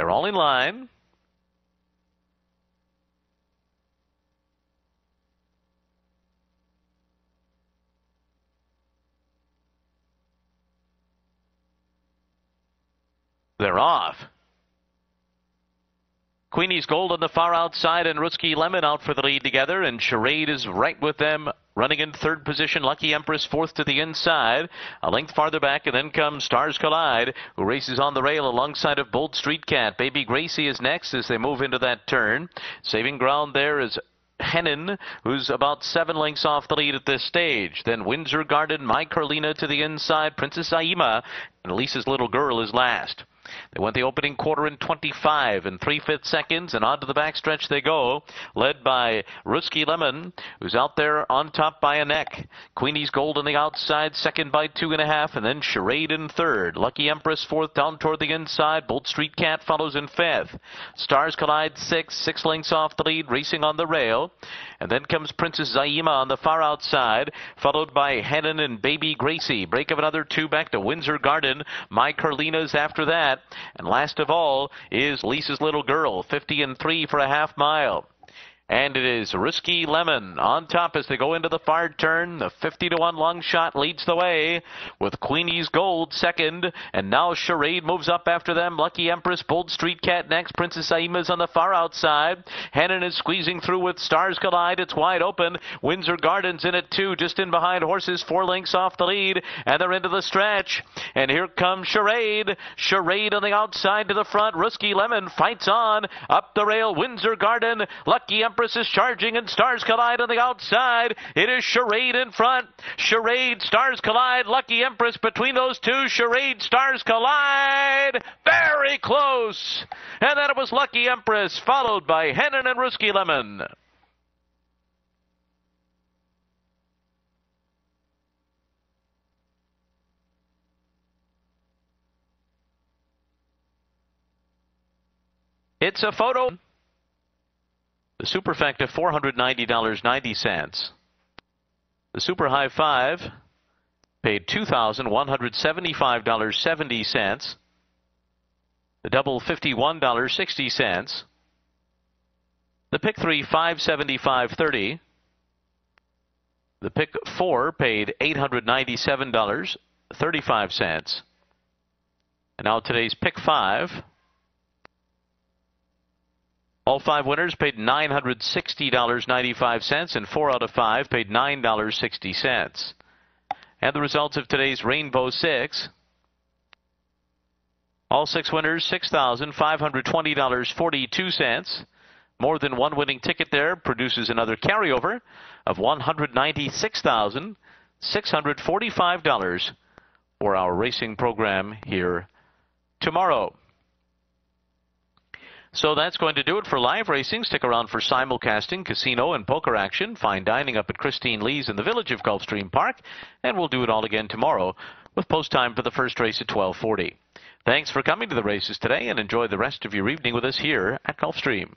They're all in line. They're off. Queenie's Gold on the far outside and Ruski Lemon out for the lead together, and Charade is right with them. Running in third position, Lucky Empress fourth to the inside. A length farther back, and then comes Stars Collide, who races on the rail alongside of Bold Street Cat. Baby Gracie is next as they move into that turn. Saving ground there is Hennon, who's about seven lengths off the lead at this stage. Then Windsor Garden, My Carlina to the inside, Princess Aima, and Elisa's little girl is last. They went the opening quarter in 25 and three-fifths seconds, and on to the backstretch they go, led by Ruski Lemon, who's out there on top by a neck. Queenie's Gold on the outside, second by two and a half, and then Charade in third. Lucky Empress fourth down toward the inside. Bold Street Cat follows in fifth. Stars Collide six, six lengths off the lead, racing on the rail. And then comes Princess Zaima on the far outside, followed by Hennon and Baby Gracie. Break of another two back to Windsor Garden. My Carlina's after that. And last of all is Lisa's little girl, 50 and 3 for a half mile. And it is Risky Lemon on top as they go into the far turn. The 50 to 1 long shot leads the way with Queenie's Gold second. And now Charade moves up after them. Lucky Empress, Bold Street Cat next. Princess Aima's on the far outside. Hannon is squeezing through with Stars Collide. It's wide open. Windsor Gardens in it too, just in behind horses, four lengths off the lead. And they're into the stretch. And here comes Charade. Charade on the outside to the front. Risky Lemon fights on. Up the rail, Windsor Garden. Lucky Empress Empress is charging and Stars Collide on the outside. It is Charade in front. Charade, Stars Collide, Lucky Empress between those two. Charade, Stars Collide. Very close. And then it was Lucky Empress, followed by Hennon and Ruski Lemon. It's a photo. The Superfecta $490.90. The Super High Five paid $2,175.70. The double $51.60. The pick three five seventy five thirty. The pick four paid eight hundred ninety seven dollars thirty five cents. And now today's pick five all five winners paid $960.95, and four out of five paid $9.60. And the results of today's Rainbow Six. All six winners, $6,520.42. More than one winning ticket there produces another carryover of $196,645 for our racing program here tomorrow. So that's going to do it for live racing. Stick around for simulcasting, casino, and poker action. Fine dining up at Christine Lee's in the village of Gulfstream Park. And we'll do it all again tomorrow with post time for the first race at 1240. Thanks for coming to the races today and enjoy the rest of your evening with us here at Gulfstream.